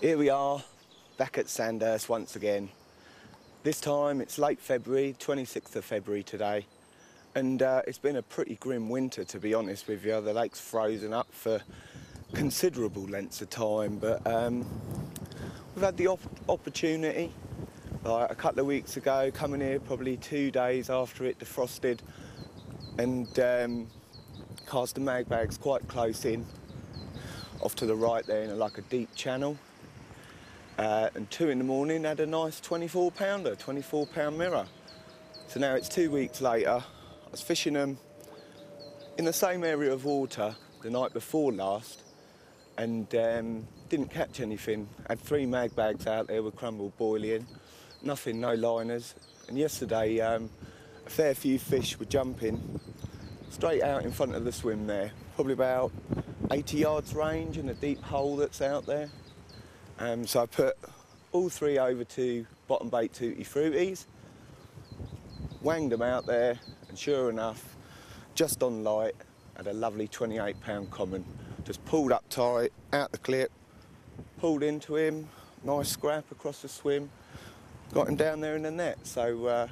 Here we are, back at Sandhurst once again. This time it's late February, 26th of February today, and uh, it's been a pretty grim winter to be honest with you. The lake's frozen up for considerable lengths of time, but um, we've had the op- opportunity like a couple of weeks ago, coming here probably two days after it defrosted, and um, cast the mag bags quite close in, off to the right there in like a deep channel. Uh, and two in the morning had a nice 24 pounder, 24 pound mirror. So now it's two weeks later. I was fishing them in the same area of water the night before last and um, didn't catch anything. Had three mag bags out there with crumble boiling, nothing, no liners. And yesterday, um, a fair few fish were jumping straight out in front of the swim there, probably about 80 yards range in a deep hole that's out there. Um, so I put all three over to bottom bait tutti fruities, wanged them out there, and sure enough, just on light, had a lovely 28 pound common. Just pulled up tight, out the clip, pulled into him, nice scrap across the swim, got him down there in the net. So uh,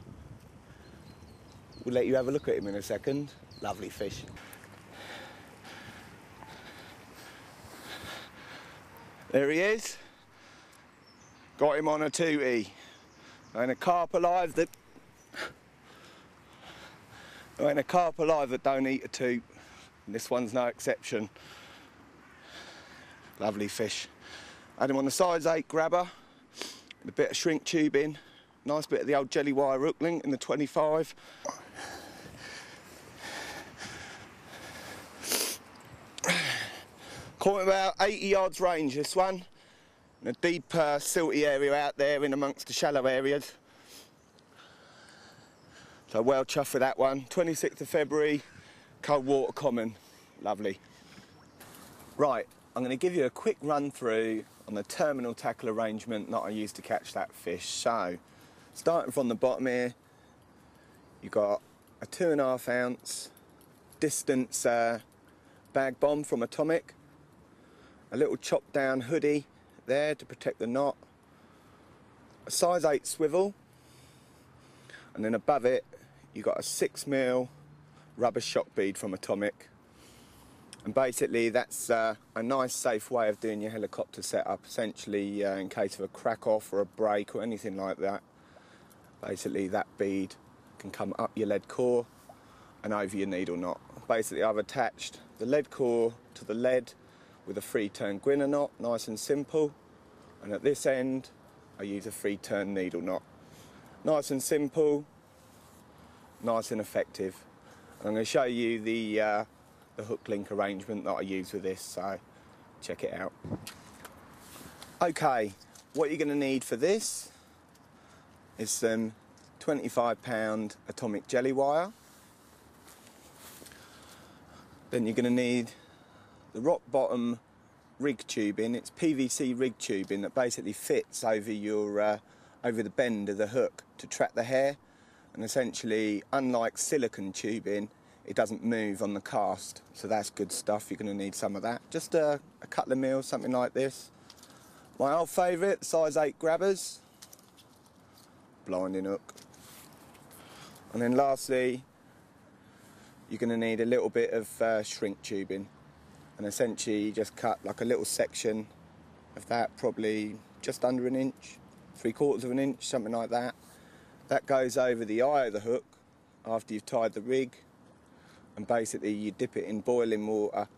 we'll let you have a look at him in a second. Lovely fish. There he is. Got him on a 2E. And a carp alive that. And a carp alive that don't eat a toot. And this one's no exception. Lovely fish. Had him on the size 8 grabber. A bit of shrink tubing. Nice bit of the old jelly wire hook link in the 25. Caught him about 80 yards range this one in a deep uh, silty area out there in amongst the shallow areas. So well chuffed with that one. 26th of February, cold water common. Lovely. Right, I'm going to give you a quick run through on the terminal tackle arrangement that I used to catch that fish. So, starting from the bottom here, you've got a two and a half ounce distance uh, bag bomb from Atomic, a little chopped down hoodie there to protect the knot, a size 8 swivel, and then above it you got a 6 mil rubber shock bead from Atomic. And basically that's uh, a nice safe way of doing your helicopter setup, essentially uh, in case of a crack off or a break or anything like that. Basically that bead can come up your lead core and over your needle knot. Basically I've attached the lead core to the lead with a free turn grinner knot, nice and simple. And at this end, I use a free turn needle knot. Nice and simple, nice and effective. I'm going to show you the, uh, the hook link arrangement that I use with this, so check it out. Okay, what you're going to need for this is some 25 pound atomic jelly wire. Then you're going to need the rock bottom rig tubing. It's PVC rig tubing that basically fits over your uh, over the bend of the hook to trap the hair. And essentially, unlike silicon tubing, it doesn't move on the cast. So that's good stuff. You're going to need some of that. Just a, a couple of mils, something like this. My old favourite, size 8 grabbers. Blinding hook. And then lastly, you're going to need a little bit of uh, shrink tubing and essentially you just cut like a little section of that, probably just under an inch, three quarters of an inch, something like that. That goes over the eye of the hook after you've tied the rig, and basically you dip it in boiling water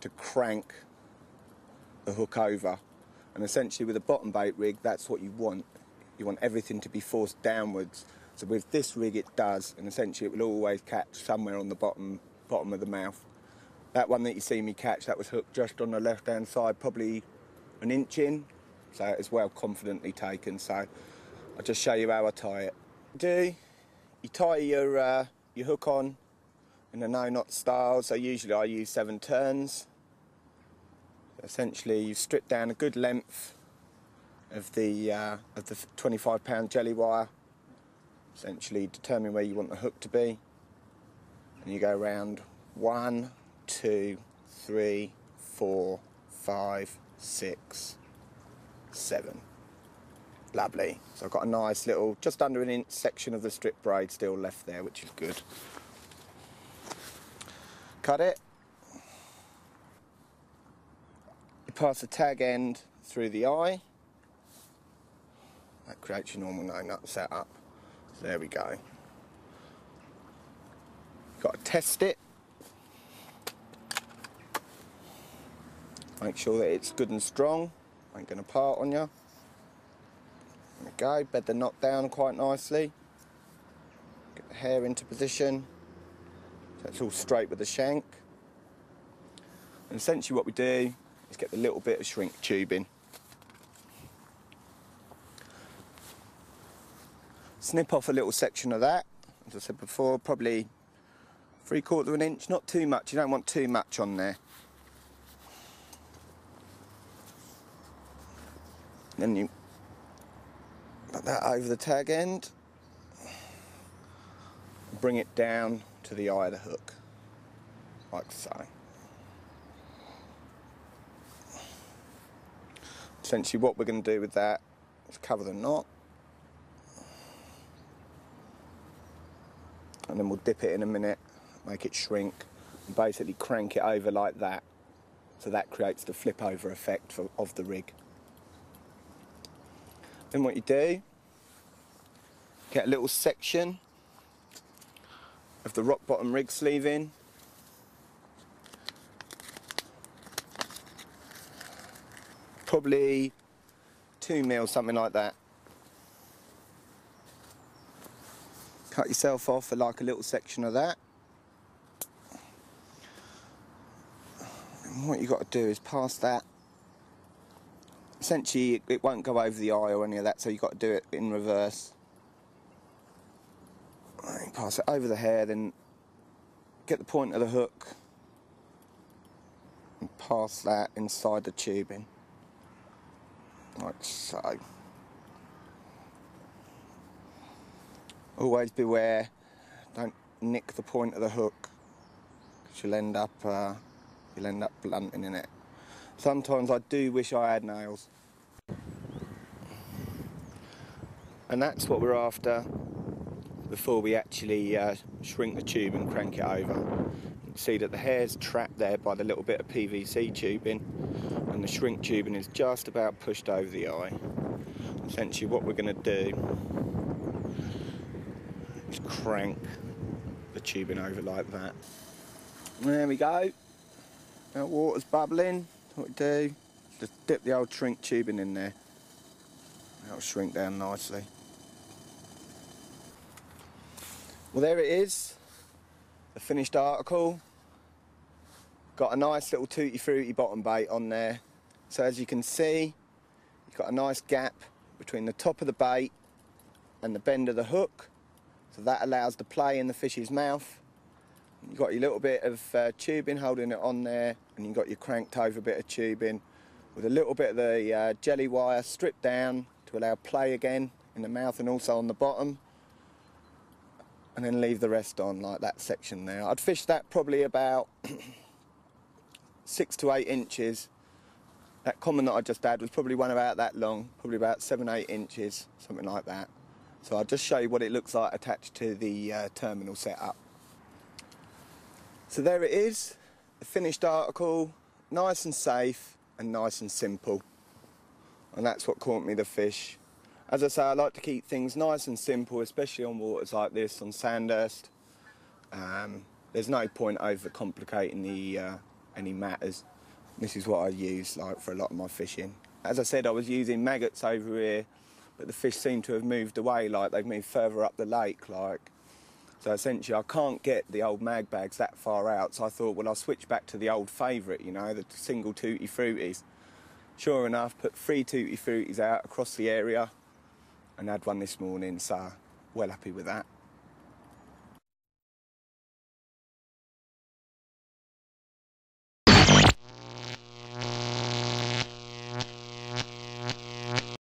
to crank the hook over. And essentially, with a bottom bait rig, that's what you want. You want everything to be forced downwards. So with this rig, it does, and essentially, it will always catch somewhere on the bottom bottom of the mouth. That one that you see me catch, that was hooked just on the left hand side, probably an inch in. So it's well confidently taken. So I'll just show you how I tie it. Do you tie your uh, your hook on in a no knot style? So usually I use seven turns. Essentially, you strip down a good length of the uh, of the 25 pound jelly wire. Essentially, determine where you want the hook to be, and you go around one, two, three, four, five, six, seven. Lovely. So I've got a nice little, just under an inch section of the strip braid still left there, which is good. Cut it. You pass the tag end through the eye. That creates your normal no nut setup. So there we go. Got to test it. Make sure that it's good and strong. Ain't going to part on you. There we go. Bed the knot down quite nicely. Get the hair into position. So it's all straight with the shank. And essentially what we do is get the little bit of shrink tubing. Snip off a little section of that. As I said before, probably three quarter of an inch, not too much. You don't want too much on there. Then you put that over the tag end, bring it down to the eye of the hook, like so. Essentially what we're going to do with that is cover the knot and then we'll dip it in a minute, make it shrink and basically crank it over like that so that creates the flip over effect for, of the rig. Then what you do, get a little section of the rock bottom rig sleeve in. Probably two mil, something like that. Cut yourself off for like a little section of that. And what you've got to do is pass that essentially it won't go over the eye or any of that so you've got to do it in reverse. Pass it over the hair then get the point of the hook and pass that inside the tubing. Like so. Always beware don't nick the point of the hook because you'll end up uh, you'll end up blunting in it sometimes I do wish I had nails and that's what we're after before we actually uh, shrink the tube and crank it over. You can see that the hair's trapped there by the little bit of PVC tubing and the shrink tubing is just about pushed over the eye. Essentially what we're going to do is crank the tubing over like that. There we go. That water's bubbling. What we do, just dip the old shrink tubing in there. That'll shrink down nicely. Well, there it is, the finished article. Got a nice little tutti frutti bottom bait on there. So as you can see, you've got a nice gap between the top of the bait and the bend of the hook. So that allows the play in the fish's mouth. You've got your little bit of uh, tubing holding it on there, and you've got your cranked over bit of tubing with a little bit of the uh, jelly wire stripped down to allow play again in the mouth and also on the bottom and then leave the rest on like that section there. I'd fish that probably about six to eight inches. That common that I just had was probably one about that long, probably about seven, eight inches, something like that. So I'll just show you what it looks like attached to the uh, terminal setup. So there it is, the finished article, nice and safe and nice and simple. And that's what caught me the fish. As I say, I like to keep things nice and simple, especially on waters like this, on Sandhurst. Um, there's no point over complicating the uh, any matters. This is what I use like for a lot of my fishing. As I said, I was using maggots over here, but the fish seem to have moved away, like they've moved further up the lake, like. So essentially, I can't get the old mag bags that far out. So I thought, well, I'll switch back to the old favourite, you know, the single tutti fruities. Sure enough, put three tutti fruities out across the area, and had one this morning, so well happy with that.